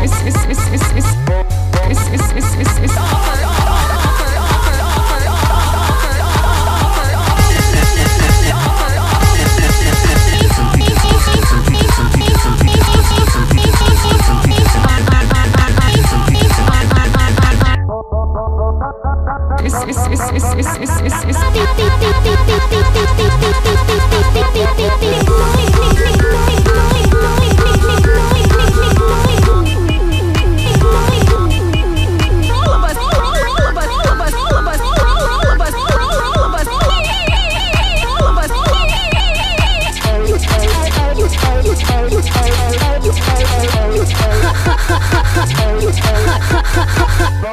Miss, miss, miss, miss, miss. Miss, miss, miss, miss, miss.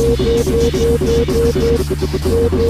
Thank you.